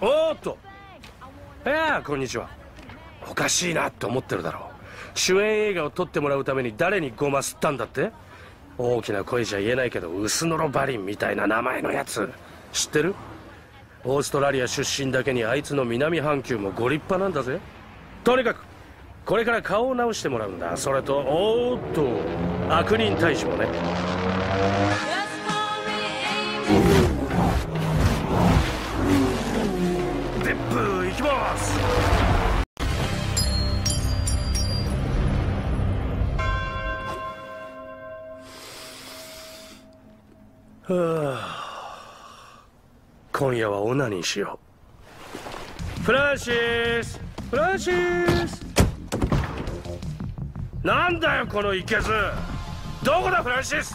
おーっとえー、こんにちはおかしいなって思ってるだろう主演映画を撮ってもらうために誰にゴマすったんだって大きな声じゃ言えないけど薄のろバリンみたいな名前のやつ。知ってる？オーストラリア出身だけにあいつの南半球もご立派なんだぜ。とにかくこれから顔を直してもらうんだ。それとおっと悪人退治もね。デップ行きます。今夜はオナニーしよう。フランシス！フランシス！なんだよこのいけずどこだフランシス？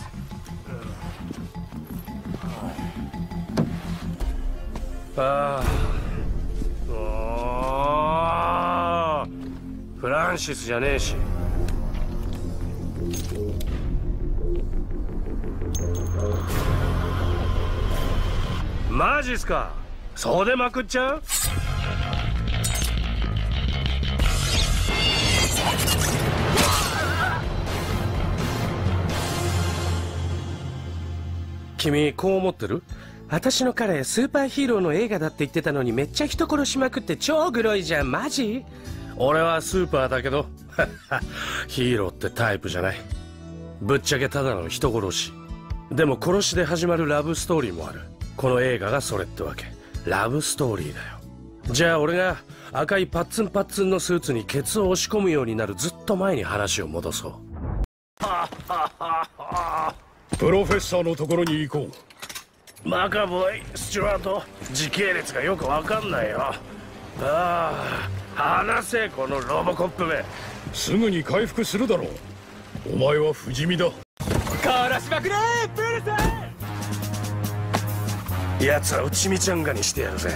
ああ。フランシスじゃねえし。マジっすか？袖まくっちゃう？君こう思ってる？私の彼スーパーヒーローの映画だって言ってたのにめっちゃ人殺しまくって超グロいじゃん。マジ？俺はスーパーだけど。ヒーローってタイプじゃない。ぶっちゃけただの人殺し。でも殺しで始まるラブストーリーもある。この映画がそれってわけ。ラブストーリーだよ。じゃあ俺が赤いパッツンパッツンのスーツにケツを押し込むようになるずっと前に話を戻そう。プロフェッサーのところに行こう。マカボイスチュワート。時系列がよくわかんないよ。ああ話せこのロボコップめ。すぐに回復するだろう。お前は不死身だ。殺しまくれブルース奴はうちみちゃんがにしてやるぜ。